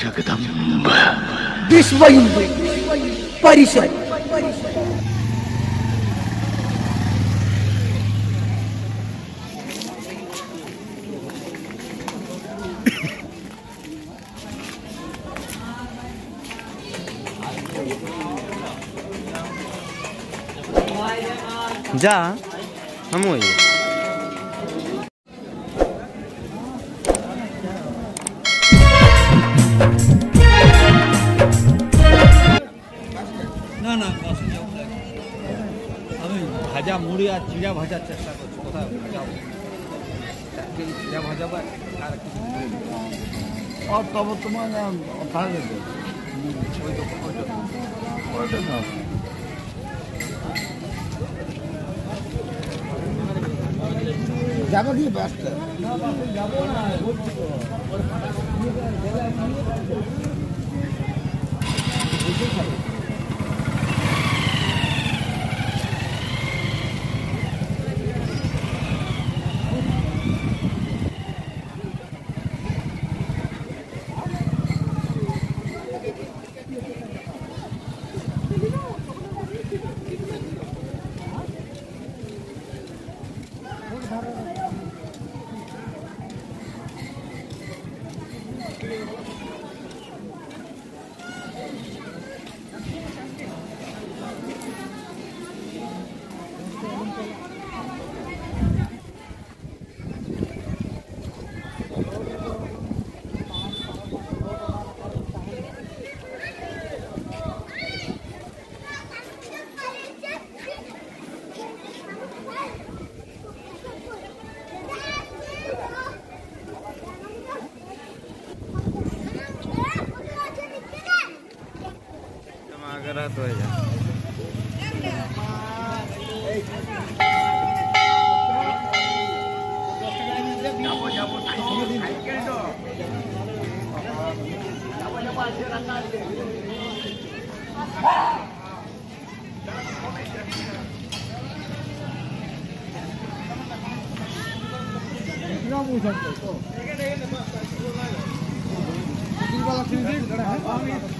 जगदम्बा विश्वयुंब परिषद जा हम না না আমি ভাজা মুড়ি আর চিড়া ভাজার চেষ্টা করছি। কোথায় ভাজাবো? চিড়া ভাজাবো আর তবে তোমার ওঠা যাবে ওই ওইটা না। যাবে কি ব্যস্ত Agak ratu aja. Tinggal lagi di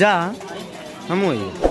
जा हम वही